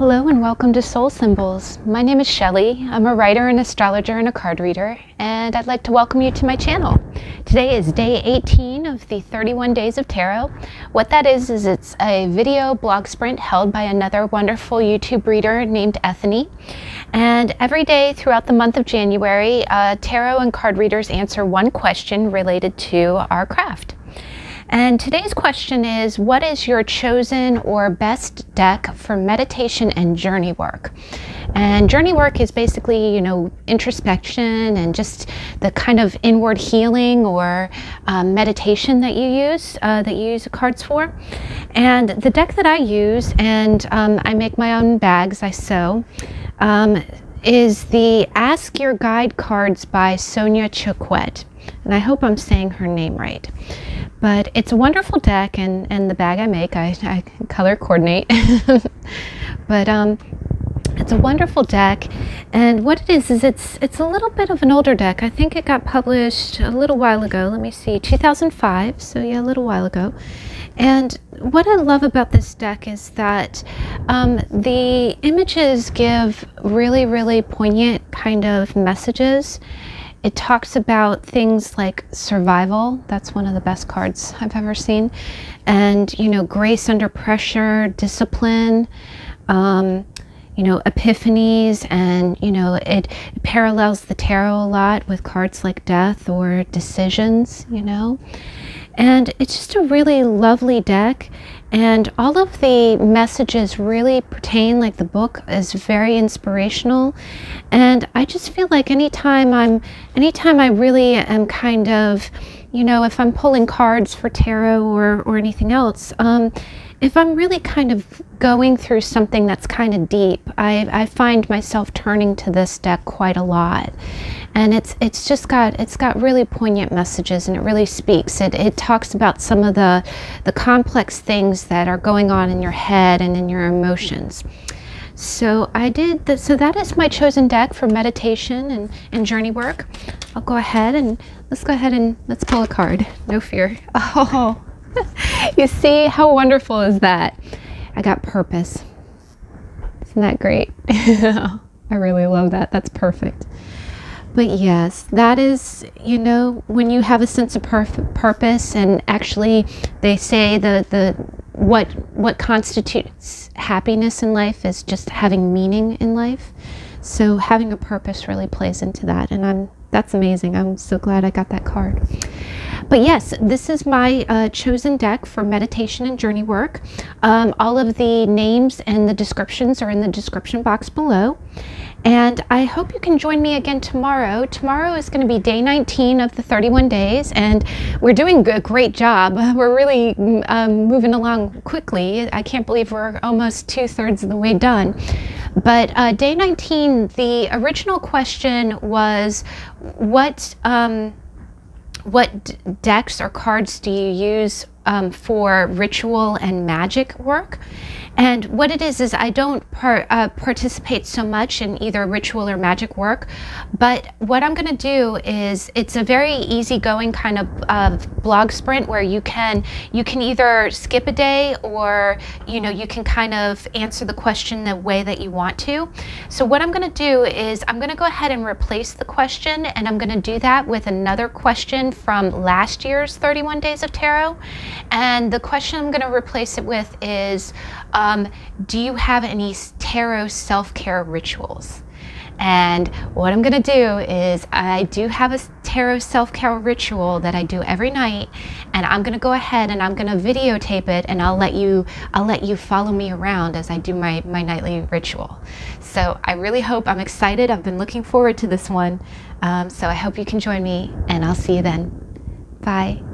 Hello and welcome to Soul Symbols. My name is Shelly. I'm a writer, an astrologer, and a card reader, and I'd like to welcome you to my channel. Today is day 18 of the 31 Days of Tarot. What that is, is it's a video blog sprint held by another wonderful YouTube reader named Ethony. And every day throughout the month of January, uh, tarot and card readers answer one question related to our craft. And today's question is What is your chosen or best deck for meditation and journey work? And journey work is basically, you know, introspection and just the kind of inward healing or um, meditation that you use, uh, that you use cards for. And the deck that I use, and um, I make my own bags, I sew. Um, is the Ask Your Guide cards by Sonia Choquette. And I hope I'm saying her name right. But it's a wonderful deck, and, and the bag I make, I, I color coordinate. but um, it's a wonderful deck, and what it is is it's it's a little bit of an older deck. I think it got published a little while ago. Let me see, 2005. So yeah, a little while ago. And what I love about this deck is that um, the images give really, really poignant kind of messages it talks about things like survival. That's one of the best cards I've ever seen. And, you know, grace under pressure, discipline, um, you know, epiphanies. And, you know, it, it parallels the tarot a lot with cards like death or decisions, you know. And it's just a really lovely deck. And all of the messages really pertain, like the book is very inspirational. And I just feel like anytime I'm, anytime I really am kind of, you know, if I'm pulling cards for tarot or, or anything else, um, if I'm really kind of going through something that's kind of deep, I, I find myself turning to this deck quite a lot. And it's it's just got it's got really poignant messages and it really speaks. It, it talks about some of the the complex things that are going on in your head and in your emotions. So I did that so that is my chosen deck for meditation and, and journey work. I'll go ahead and let's go ahead and let's pull a card. No fear. Oh you see how wonderful is that? I got purpose. Isn't that great? I really love that. That's perfect. But yes, that is, you know, when you have a sense of purpose, and actually, they say the the what what constitutes happiness in life is just having meaning in life. So having a purpose really plays into that, and I'm that's amazing. I'm so glad I got that card. But yes, this is my uh, chosen deck for meditation and journey work. Um, all of the names and the descriptions are in the description box below. And I hope you can join me again tomorrow. Tomorrow is going to be day 19 of the 31 days, and we're doing a great job. We're really um, moving along quickly. I can't believe we're almost two thirds of the way done. But uh, day 19, the original question was what. Um, what decks or cards do you use um, for ritual and magic work? And what it is, is I don't par uh, participate so much in either ritual or magic work, but what I'm going to do is it's a very easygoing kind of uh, blog sprint where you can you can either skip a day or you know you can kind of answer the question the way that you want to. So what I'm going to do is I'm going to go ahead and replace the question, and I'm going to do that with another question from last year's 31 Days of Tarot. And the question I'm going to replace it with is um, Do you have any tarot self care rituals? And what I'm going to do is, I do have a tarot self care ritual that I do every night, and I'm going to go ahead and I'm going to videotape it, and I'll let you I'll let you follow me around as I do my my nightly ritual. So I really hope I'm excited. I've been looking forward to this one. Um, so I hope you can join me, and I'll see you then. Bye.